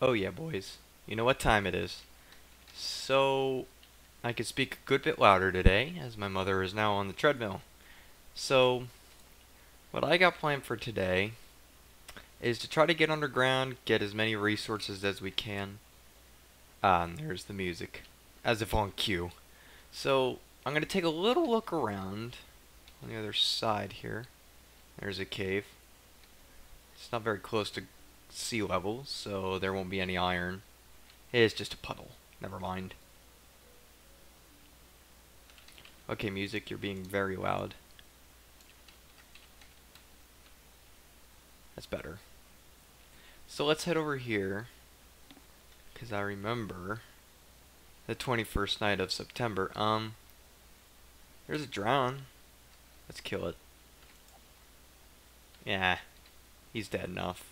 Oh yeah, boys. You know what time it is. So, I could speak a good bit louder today, as my mother is now on the treadmill. So, what I got planned for today is to try to get underground, get as many resources as we can. Ah, and there's the music, as if on cue. So, I'm going to take a little look around on the other side here. There's a cave. It's not very close to sea level, so there won't be any iron. It is just a puddle. Never mind. Okay, music, you're being very loud. That's better. So let's head over here, because I remember the 21st night of September. Um, there's a drown. Let's kill it. Yeah, he's dead enough.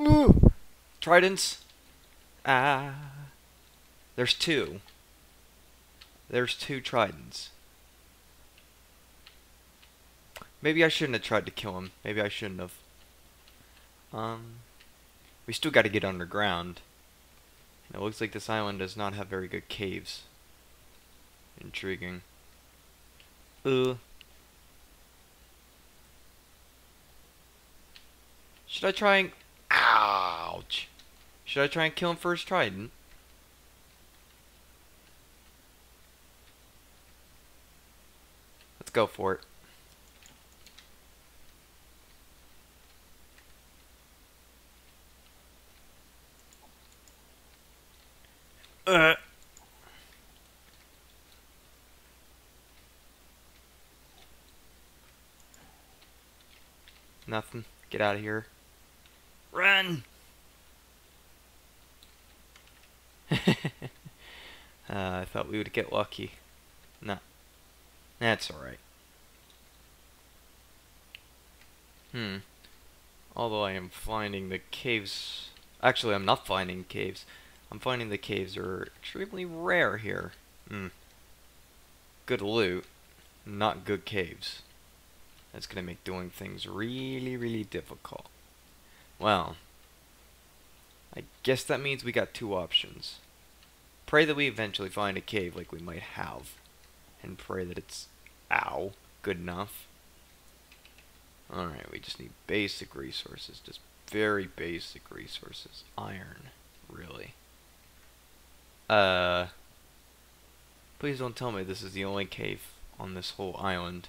Ooh! Tridents. Ah. There's two. There's two tridents. Maybe I shouldn't have tried to kill him. Maybe I shouldn't have. Um, we still got to get underground. And it looks like this island does not have very good caves. Intriguing. Uh. Should I try and... Ouch! Should I try and kill him first trident? Let's go for it. Uh. Nothing. Get out of here. Run! uh, I thought we would get lucky. No. That's alright. Hmm. Although I am finding the caves... Actually, I'm not finding caves. I'm finding the caves are extremely rare here. Hmm. Good loot, not good caves. That's going to make doing things really, really difficult. Well, I guess that means we got two options. Pray that we eventually find a cave like we might have. And pray that it's, ow, good enough. Alright, we just need basic resources. Just very basic resources. Iron, really. Uh, please don't tell me this is the only cave on this whole island.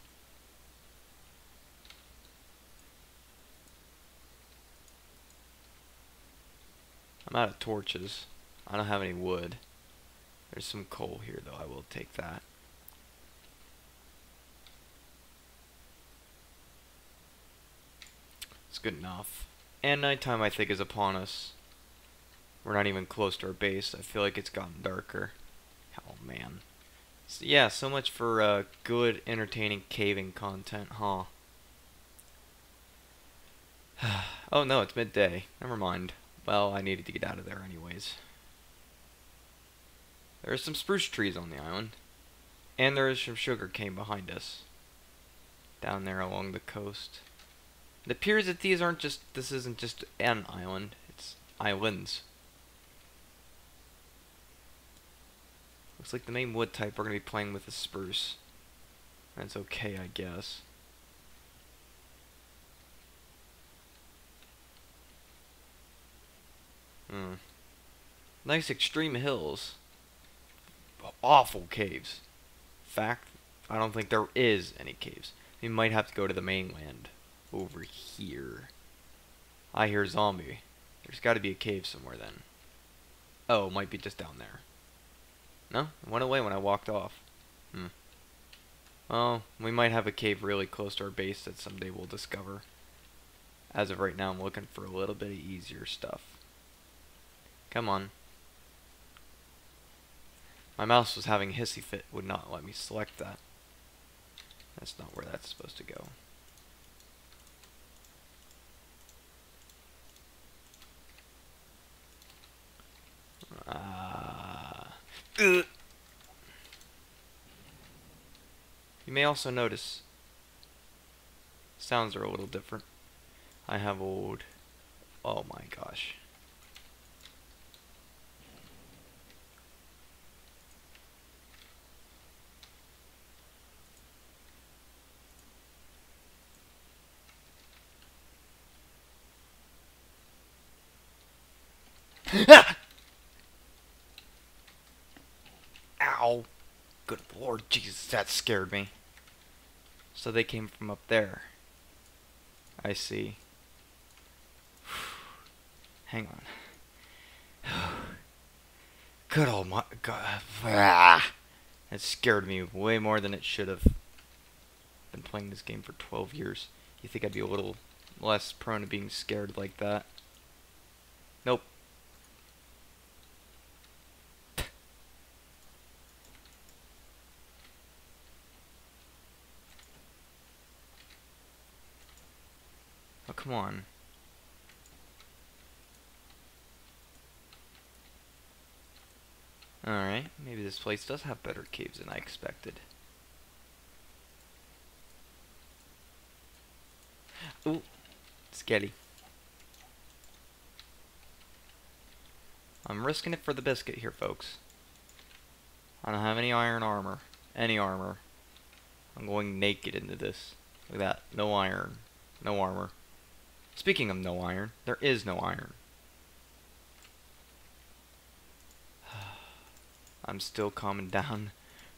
I'm out of torches. I don't have any wood. There's some coal here though, I will take that. It's good enough. And nighttime I think is upon us. We're not even close to our base. I feel like it's gotten darker. Oh man. So, yeah, so much for uh, good, entertaining caving content, huh? oh no, it's midday. Never mind. Well, I needed to get out of there anyways. There are some spruce trees on the island. And there is some sugar cane behind us. Down there along the coast. It appears that these aren't just, this isn't just an island. It's islands. Looks like the main wood type we're going to be playing with is spruce. That's okay, I guess. Hmm. Nice extreme hills. Awful caves. Fact, I don't think there is any caves. We might have to go to the mainland. Over here. I hear zombie. There's got to be a cave somewhere then. Oh, might be just down there. No? It went away when I walked off. Hmm. Well, we might have a cave really close to our base that someday we'll discover. As of right now, I'm looking for a little bit of easier stuff. Come on. My mouse was having a hissy fit, would not let me select that. That's not where that's supposed to go. Uh, you may also notice sounds are a little different. I have old Oh my gosh. Ow! Good lord, Jesus, that scared me. So they came from up there. I see. Hang on. Good old my God. Ah, that scared me way more than it should have. Been playing this game for 12 years. You think I'd be a little less prone to being scared like that? Nope. Oh, come on. Alright, maybe this place does have better caves than I expected. Ooh, sketty. I'm risking it for the biscuit here, folks. I don't have any iron armor. Any armor. I'm going naked into this. Look at that. No iron. No armor. Speaking of no iron, there is no iron. I'm still calming down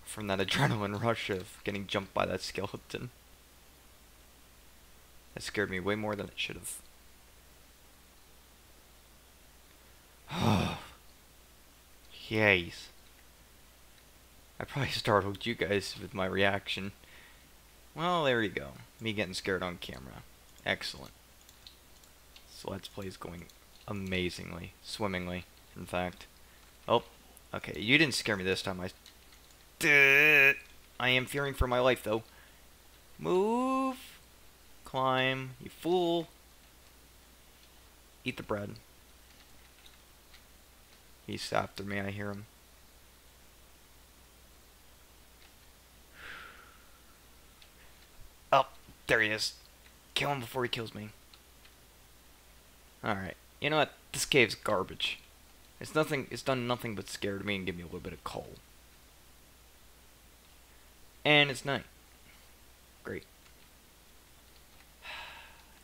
from that adrenaline rush of getting jumped by that skeleton. That scared me way more than it should have. Jeez. I probably startled you guys with my reaction. Well, there you go. Me getting scared on camera. Excellent. So Let's Play is going amazingly. Swimmingly, in fact. Oh, okay. You didn't scare me this time. I... I am fearing for my life, though. Move. Climb. You fool. Eat the bread. He's after me. I hear him. Oh, there he is. Kill him before he kills me. Alright. You know what? This cave's garbage. It's nothing it's done nothing but scare me and give me a little bit of coal. And it's night. Great.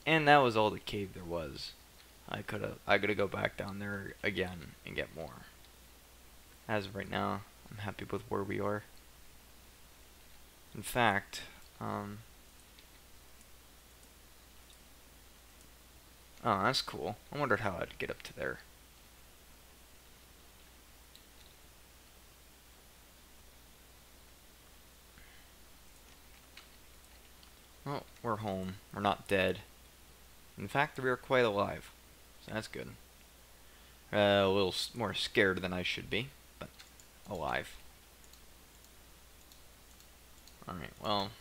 And that was all the cave there was. I could have I have go back down there again and get more. As of right now, I'm happy with where we are. In fact, um, Oh, that's cool. I wondered how I'd get up to there. Oh, we're home. We're not dead. In fact, we are quite alive. So that's good. Uh, a little more scared than I should be, but alive. Alright, well...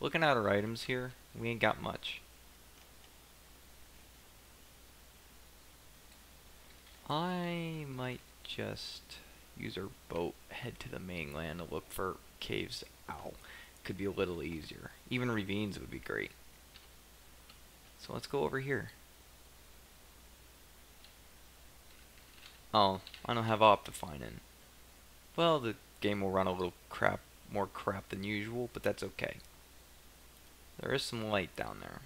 Looking at our items here, we ain't got much. I might just use our boat, head to the mainland to look for caves. Ow. Could be a little easier. Even ravines would be great. So let's go over here. Oh, I don't have Optifine in. Well, the game will run a little crap, more crap than usual, but that's okay. There is some light down there.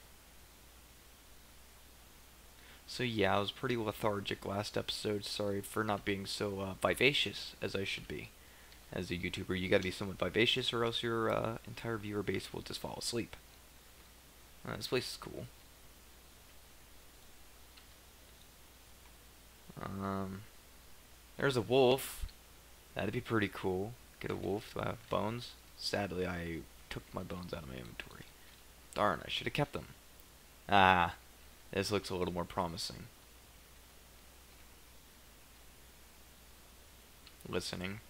So yeah, I was pretty lethargic last episode. Sorry for not being so uh, vivacious as I should be. As a YouTuber, you gotta be somewhat vivacious or else your uh, entire viewer base will just fall asleep. Uh, this place is cool. Um, there's a wolf. That'd be pretty cool. Get a wolf. Do I have bones? Sadly, I took my bones out of my inventory. Darn, I should have kept them. Ah, this looks a little more promising. Listening.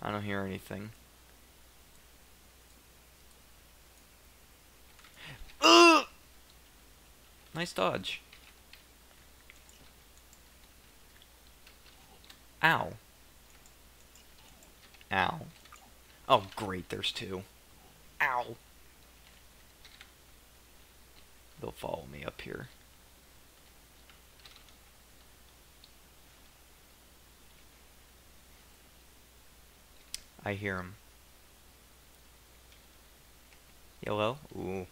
I don't hear anything. Ugh! Nice dodge. Ow. Ow. Oh, great, there's two. Ow. They'll follow me up here. I hear him. Yellow? Ooh.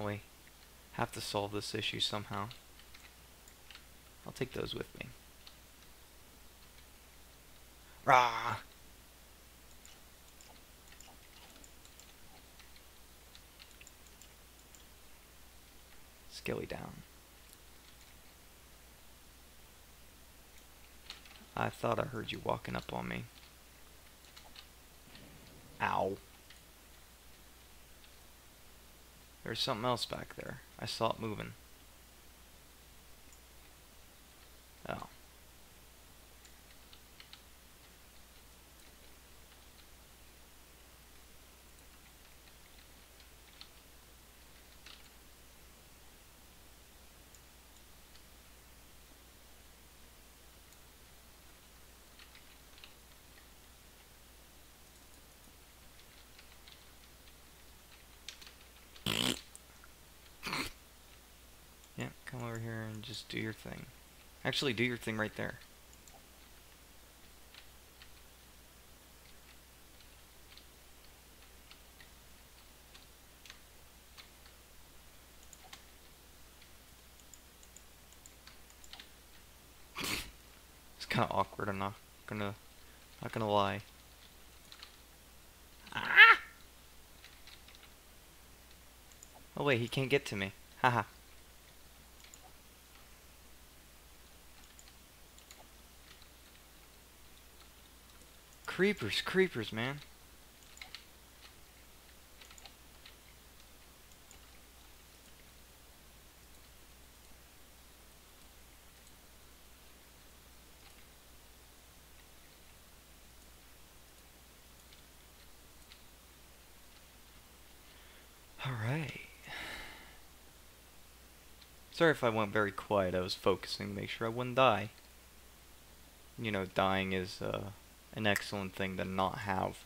We have to solve this issue somehow. I'll take those with me. Rah! Skilly down. I thought I heard you walking up on me. Ow. There's something else back there. I saw it moving. Oh. Yeah, come over here and just do your thing. Actually, do your thing right there. it's kind of awkward. I'm not gonna, not gonna lie. Ah! Oh wait, he can't get to me. Haha. Creepers, creepers, man. Sorry if I went very quiet, I was focusing to make sure I wouldn't die. You know, dying is, uh, an excellent thing to not have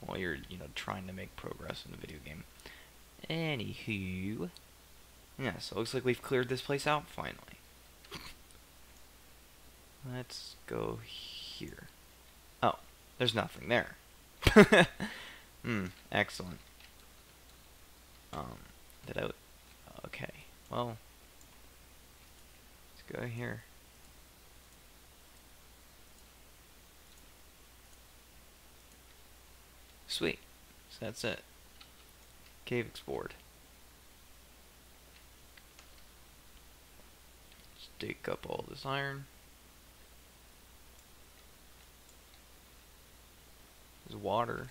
while you're, you know, trying to make progress in a video game. Anywho, yeah, so it looks like we've cleared this place out finally. Let's go here. Oh, there's nothing there. Hmm, excellent. Um, did I... Okay, well, let's go here. Sweet. So that's it. Cave explored. Let's dig up all this iron. There's water.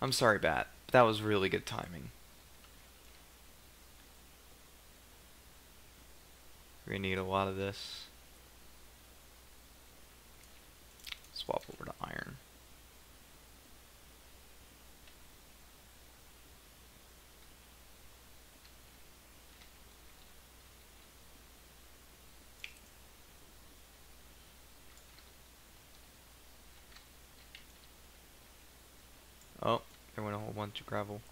I'm sorry, Bat. That was really good timing. Gonna need a lot of this. Swap over to iron. There went a whole bunch of gravel.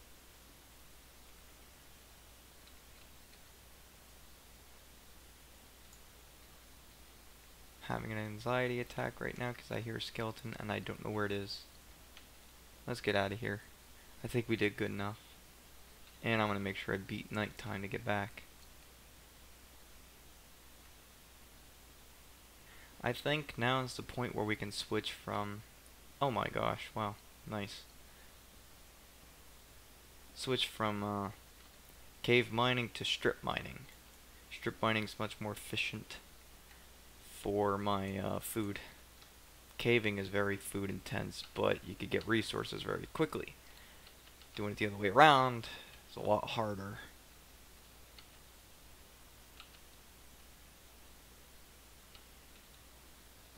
Having an anxiety attack right now because I hear a skeleton and I don't know where it is. Let's get out of here. I think we did good enough. And I'm going to make sure I beat nighttime to get back. I think now is the point where we can switch from... Oh my gosh, wow, nice switch from uh, cave mining to strip mining. Strip mining is much more efficient for my uh, food. Caving is very food intense, but you could get resources very quickly. Doing it the other way around is a lot harder.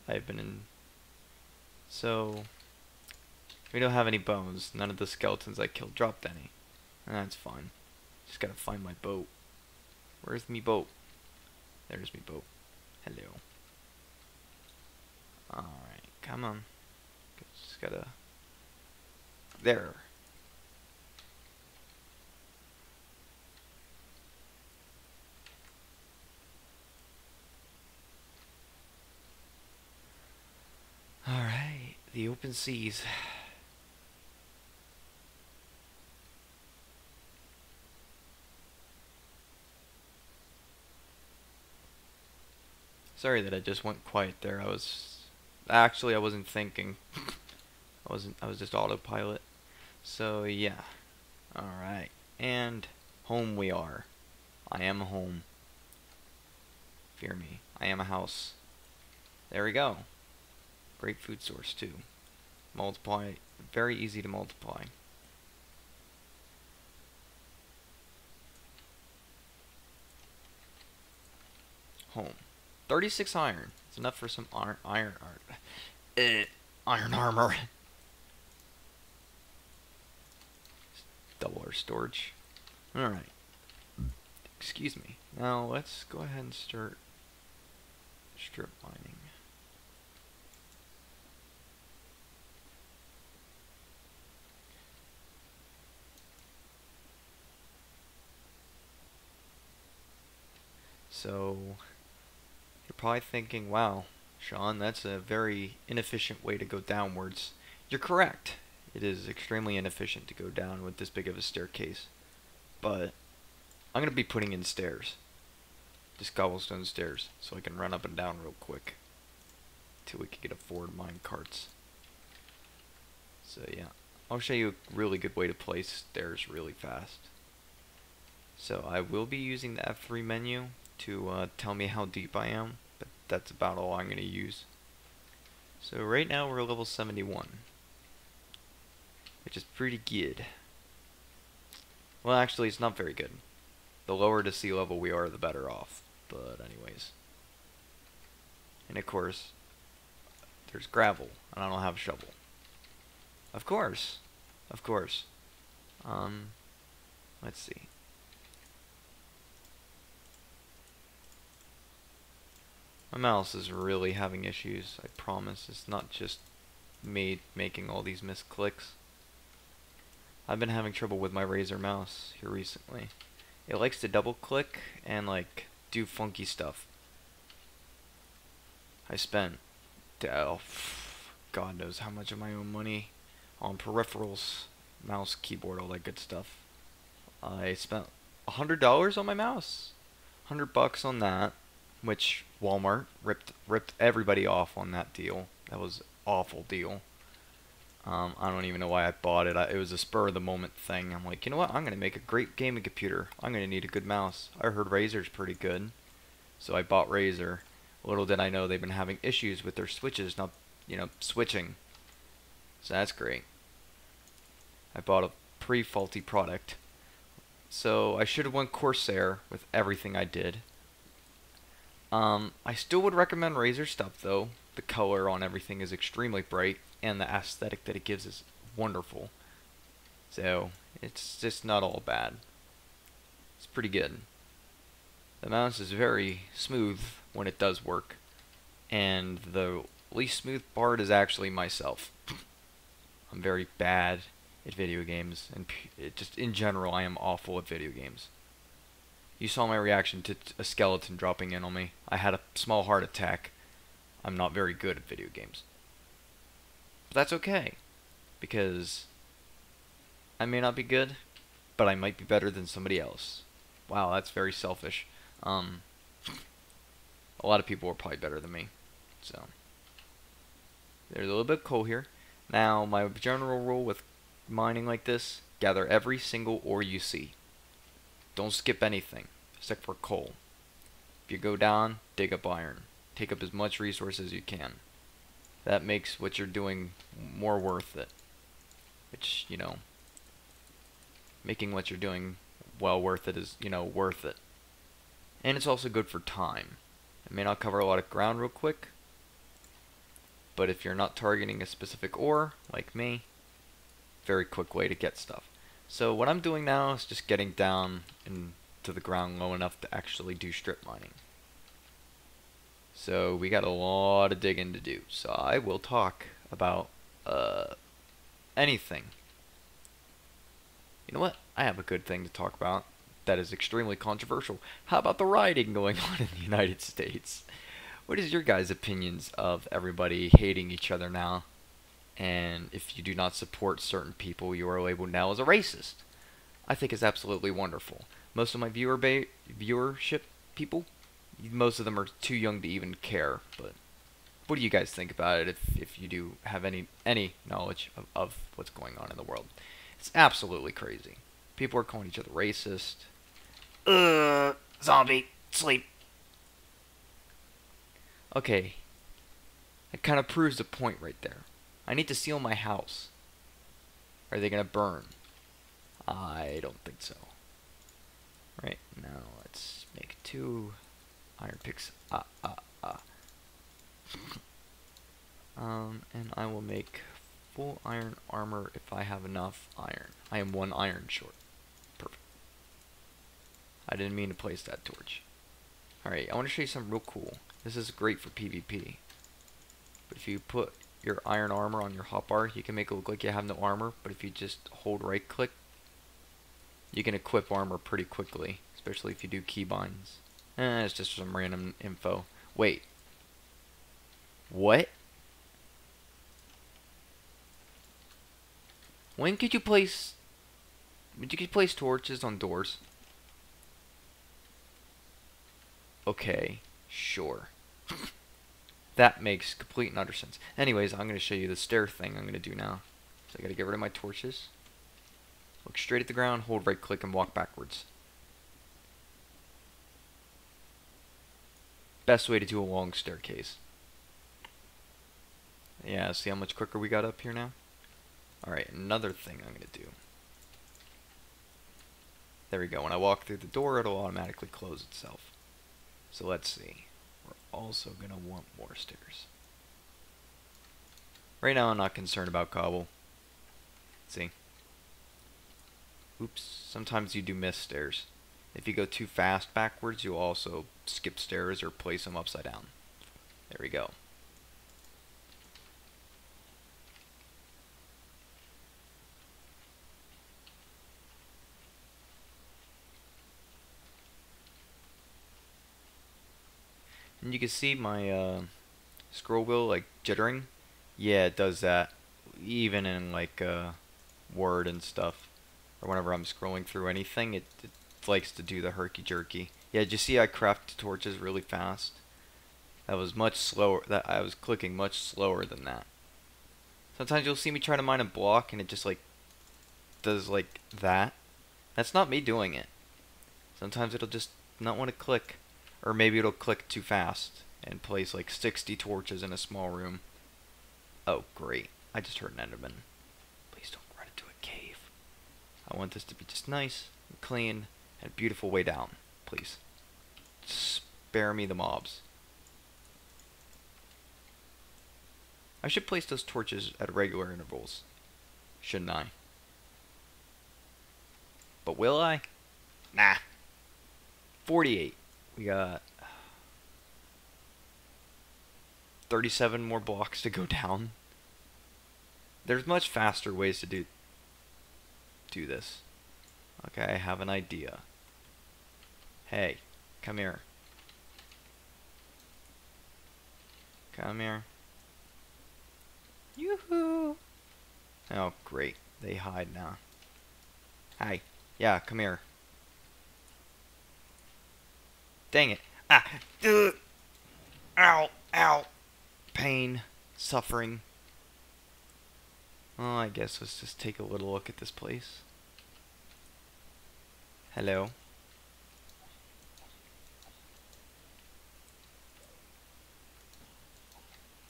I've been in... So... We don't have any bones. None of the skeletons I killed dropped any. That's fine. Just gotta find my boat. Where's me boat? There's me boat. Hello. Alright, come on. Just gotta... There. Alright, the open seas. Sorry that I just went quiet there. I was actually I wasn't thinking. I wasn't I was just autopilot. So yeah. Alright. And home we are. I am home. Fear me. I am a house. There we go. Great food source too. Multiply very easy to multiply. Home. 36 iron. It's enough for some iron, iron, iron, uh, iron armor. Double our storage. Alright. Excuse me. Now let's go ahead and start strip mining. So probably thinking, wow, Sean, that's a very inefficient way to go downwards. You're correct. It is extremely inefficient to go down with this big of a staircase. But I'm going to be putting in stairs. Just cobblestone stairs, so I can run up and down real quick. Till we can get afford mine carts. So yeah, I'll show you a really good way to place stairs really fast. So I will be using the F3 menu to uh, tell me how deep I am, that's about all I'm going to use. So right now we're level 71, which is pretty good. Well, actually, it's not very good. The lower to sea level we are, the better off. But anyways. And of course, there's gravel, and I don't have a shovel. Of course. Of course. Um, let's see. My mouse is really having issues, I promise. It's not just me making all these misclicks. I've been having trouble with my Razer mouse here recently. It likes to double click and like do funky stuff. I spent oh, God knows how much of my own money on peripherals, mouse, keyboard, all that good stuff. I spent a hundred dollars on my mouse, hundred bucks on that, which Walmart ripped ripped everybody off on that deal. That was awful deal. Um, I don't even know why I bought it. I, it was a spur of the moment thing. I'm like, you know what? I'm gonna make a great gaming computer. I'm gonna need a good mouse. I heard Razer's pretty good, so I bought Razer. Little did I know they've been having issues with their switches not, you know, switching. So that's great. I bought a pre-faulty product. So I should have went Corsair with everything I did. Um, I still would recommend Razer stuff though. The color on everything is extremely bright, and the aesthetic that it gives is wonderful. So it's just not all bad. It's pretty good. The mouse is very smooth when it does work, and the least smooth part is actually myself. I'm very bad at video games, and just in general, I am awful at video games. You saw my reaction to a skeleton dropping in on me. I had a small heart attack. I'm not very good at video games. But that's okay. Because I may not be good, but I might be better than somebody else. Wow, that's very selfish. Um, a lot of people are probably better than me. So, there's a little bit of coal here. Now, my general rule with mining like this, gather every single ore you see. Don't skip anything, except for coal. If you go down, dig up iron. Take up as much resource as you can. That makes what you're doing more worth it. Which, you know, making what you're doing well worth it is, you know, worth it. And it's also good for time. I may not cover a lot of ground real quick, but if you're not targeting a specific ore, like me, very quick way to get stuff. So what I'm doing now is just getting down into the ground low enough to actually do strip mining. So we got a lot of digging to do. So I will talk about uh, anything. You know what? I have a good thing to talk about that is extremely controversial. How about the rioting going on in the United States? What is your guys' opinions of everybody hating each other now? And if you do not support certain people, you are labeled now as a racist. I think it's absolutely wonderful. Most of my viewer viewership people, most of them are too young to even care. But what do you guys think about it? If if you do have any any knowledge of, of what's going on in the world, it's absolutely crazy. People are calling each other racist. Uh, zombie, sleep. Okay. It kind of proves the point right there. I need to seal my house. Are they going to burn? I don't think so. Right, now let's make two iron picks. Ah, ah, ah. um, and I will make full iron armor if I have enough iron. I am one iron short. Perfect. I didn't mean to place that torch. Alright, I want to show you something real cool. This is great for PvP. But if you put your iron armor on your hotbar, you can make it look like you have no armor, but if you just hold right click, you can equip armor pretty quickly, especially if you do keybinds. Eh, it's just some random info. Wait. What? When could you place... Would you could place torches on doors? Okay, sure. that makes complete and utter sense. Anyways, I'm going to show you the stair thing I'm going to do now. So I got to get rid of my torches. Look straight at the ground, hold right click, and walk backwards. Best way to do a long staircase. Yeah, see how much quicker we got up here now? Alright, another thing I'm going to do. There we go. When I walk through the door, it'll automatically close itself. So let's see. Also going to want more stairs. Right now I'm not concerned about cobble. See? Oops. Sometimes you do miss stairs. If you go too fast backwards, you'll also skip stairs or place them upside down. There we go. And you can see my uh, scroll wheel like jittering. Yeah, it does that even in like uh, Word and stuff. Or whenever I'm scrolling through anything, it, it likes to do the herky jerky. Yeah, did you see I craft torches really fast? That was much slower. That I was clicking much slower than that. Sometimes you'll see me try to mine a block and it just like does like that. That's not me doing it. Sometimes it'll just not want to click. Or maybe it'll click too fast and place like 60 torches in a small room. Oh, great. I just heard an Enderman. Please don't run into a cave. I want this to be just nice and clean and beautiful way down. Please. Spare me the mobs. I should place those torches at regular intervals. Shouldn't I? But will I? Nah. 48. We got 37 more blocks to go down. There's much faster ways to do do this. Okay, I have an idea. Hey, come here. Come here. Yoo-hoo! Oh, great. They hide now. Hi. Yeah, come here. Dang it. Ah. Ugh. Ow. Ow. Pain. Suffering. Well, I guess let's just take a little look at this place. Hello.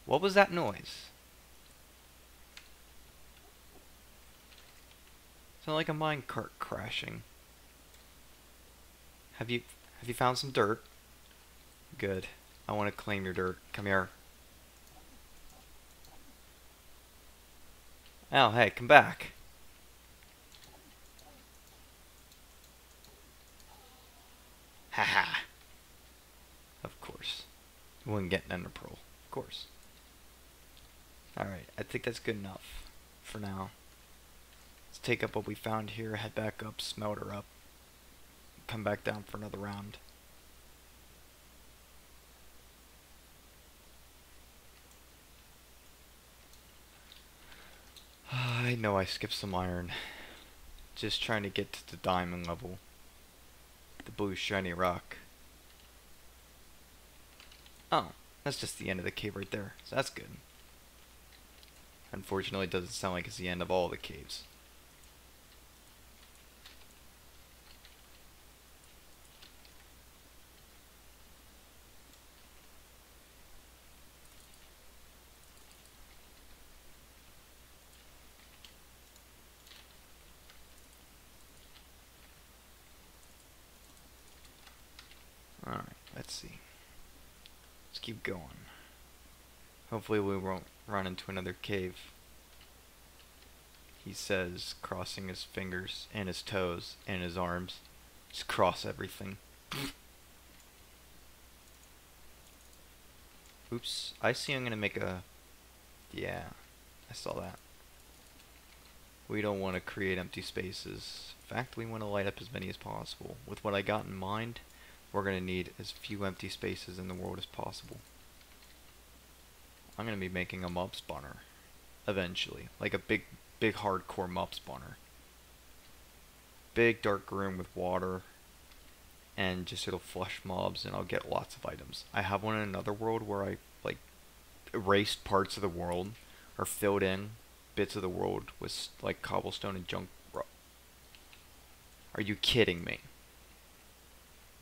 What was that noise? Sound like a minecart crashing. Have you have you found some dirt? Good. I want to claim your dirt. Come here. Oh, hey, come back. Haha. of course. You wouldn't get an ender pearl. Of course. Alright, I think that's good enough for now. Let's take up what we found here, head back up, smelter up come back down for another round. I know I skipped some iron. Just trying to get to the diamond level. The blue shiny rock. Oh, that's just the end of the cave right there. So that's good. Unfortunately, it doesn't sound like it's the end of all the caves. Alright, let's see. Let's keep going. Hopefully we won't run into another cave. He says, crossing his fingers and his toes and his arms. Just cross everything. Oops. I see I'm gonna make a... Yeah, I saw that. We don't want to create empty spaces. In fact, we want to light up as many as possible. With what I got in mind, we're going to need as few empty spaces in the world as possible. I'm going to be making a mob spawner. Eventually. Like a big, big hardcore mob spawner. Big dark room with water. And just it'll flush mobs and I'll get lots of items. I have one in another world where I, like, erased parts of the world. Or filled in bits of the world with, like, cobblestone and junk. Are you kidding me?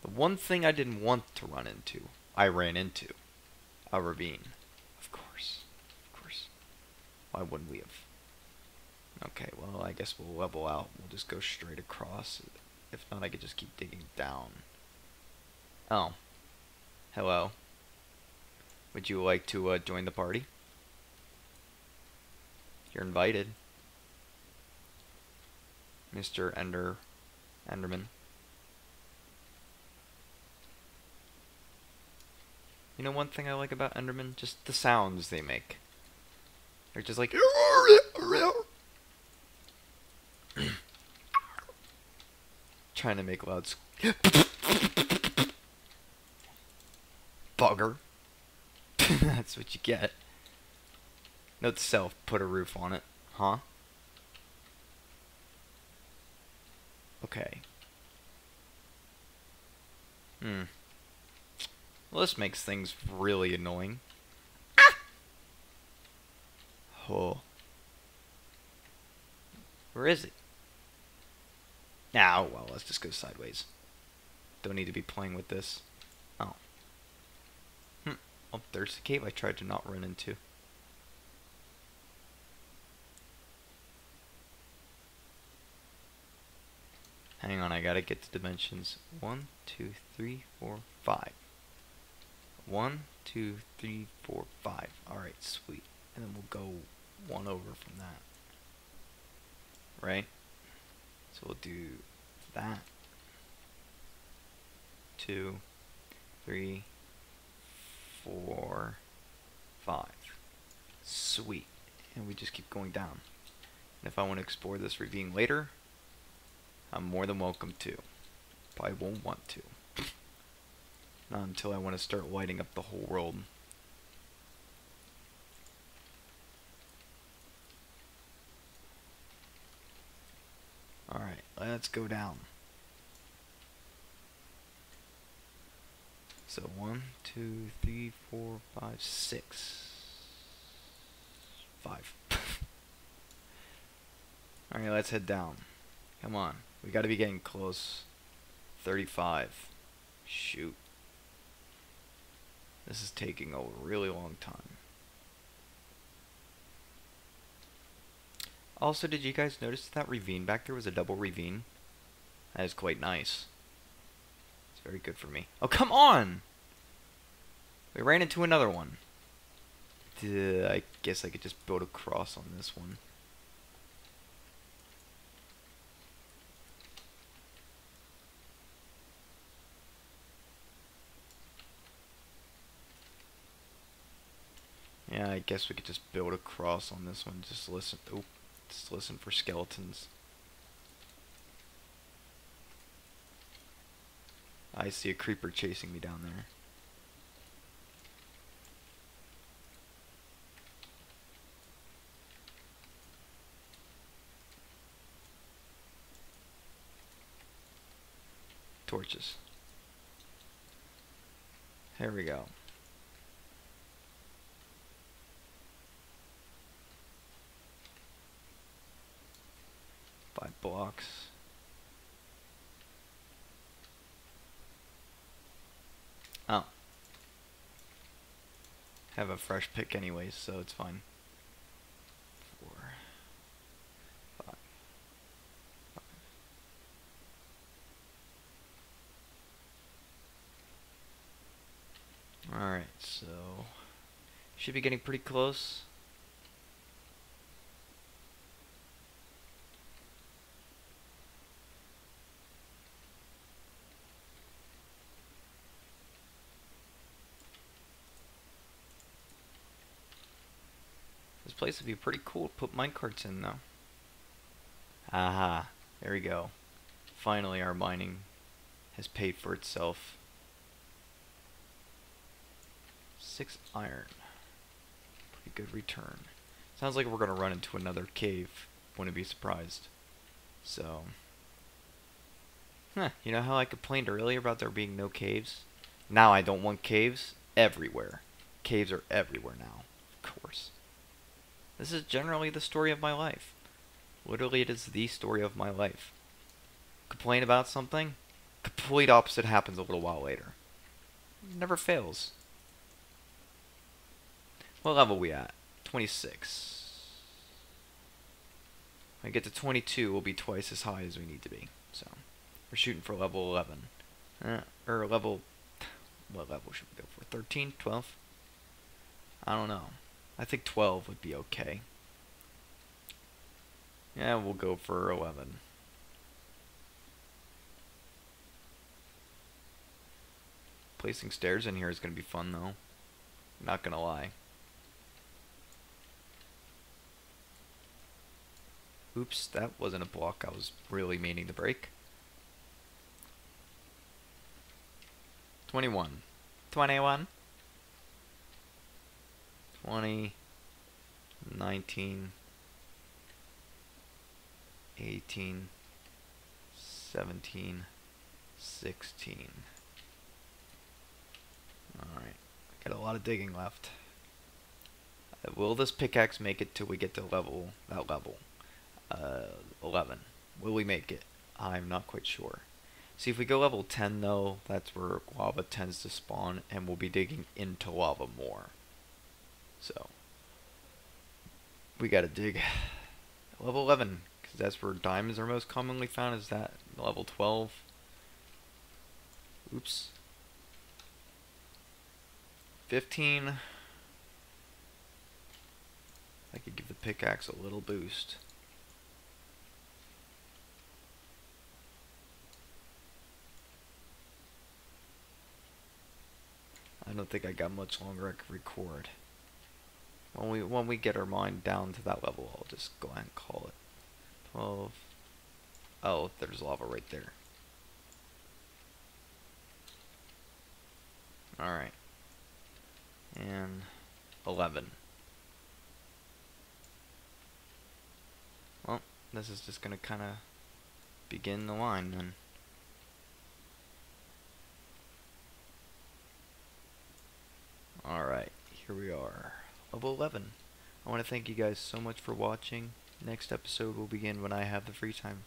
The one thing I didn't want to run into, I ran into. A ravine. Of course. Of course. Why wouldn't we have? Okay, well, I guess we'll level out. We'll just go straight across. If not, I could just keep digging down. Oh. Hello. Would you like to uh, join the party? You're invited. Mr. Ender... Enderman. You know one thing I like about Enderman? Just the sounds they make. They're just like... Trying to make loud... Bugger. That's what you get. Note self, put a roof on it. Huh? Okay. Hmm. Well, this makes things really annoying. Ah! Oh. Where is it? Now, ah, well, let's just go sideways. Don't need to be playing with this. Oh. Hmm. Oh, there's the cave I tried to not run into. Hang on, I gotta get to dimensions. One, two, three, four, five. One, two, three, four, five. Alright, sweet. And then we'll go one over from that. Right? So we'll do that. Two, three, four, five. Sweet. And we just keep going down. And if I want to explore this ravine later, I'm more than welcome to. I won't want to. Not until I want to start lighting up the whole world. Alright, let's go down. So one, two, three, four, five, six, five. Alright, let's head down. Come on. We gotta be getting close. 35. Shoot. This is taking a really long time. Also, did you guys notice that ravine back there was a double ravine? That is quite nice. It's very good for me. Oh, come on! We ran into another one. Duh, I guess I could just build a cross on this one. Yeah, I guess we could just build a cross on this one. Just listen. Oh, just listen for skeletons. I see a creeper chasing me down there. Torches. Here we go. Five blocks. Oh. Have a fresh pick anyways, so it's fine. Four. Five. Five. Alright, so should be getting pretty close. This would be pretty cool to put minecarts in though. Aha, there we go. Finally our mining has paid for itself. Six iron. Pretty good return. Sounds like we're gonna run into another cave. Wouldn't be surprised. So. Huh, you know how I complained earlier about there being no caves? Now I don't want caves everywhere. Caves are everywhere now, of course. This is generally the story of my life. Literally, it is the story of my life. Complain about something, complete opposite happens a little while later. Never fails. What level we at? 26. When I get to 22, we'll be twice as high as we need to be. So, we're shooting for level 11. Uh, or level... What level should we go for? 13? 12? I don't know. I think 12 would be okay. Yeah, we'll go for 11. Placing stairs in here is going to be fun, though. Not going to lie. Oops, that wasn't a block I was really meaning to break. 21. 21. 20, 19, 18, 17, 16. Alright, got a lot of digging left. Uh, will this pickaxe make it till we get to level, that level? Uh, 11. Will we make it? I'm not quite sure. See, if we go level 10 though, that's where lava tends to spawn, and we'll be digging into lava more. So, we gotta dig level 11, because that's where diamonds are most commonly found, is that level 12. Oops. 15. I could give the pickaxe a little boost. I don't think I got much longer I could record. When we when we get our mind down to that level, I'll just go ahead and call it. 12. Oh, there's lava right there. Alright. And 11. Well, this is just going to kind of begin the line then. Alright, here we are level 11. I want to thank you guys so much for watching. Next episode will begin when I have the free time.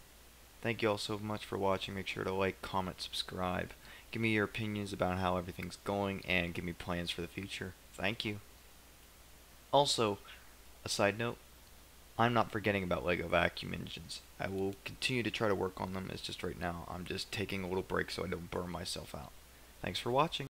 Thank you all so much for watching. Make sure to like, comment, subscribe. Give me your opinions about how everything's going and give me plans for the future. Thank you. Also, a side note, I'm not forgetting about LEGO vacuum engines. I will continue to try to work on them. It's just right now I'm just taking a little break so I don't burn myself out. Thanks for watching.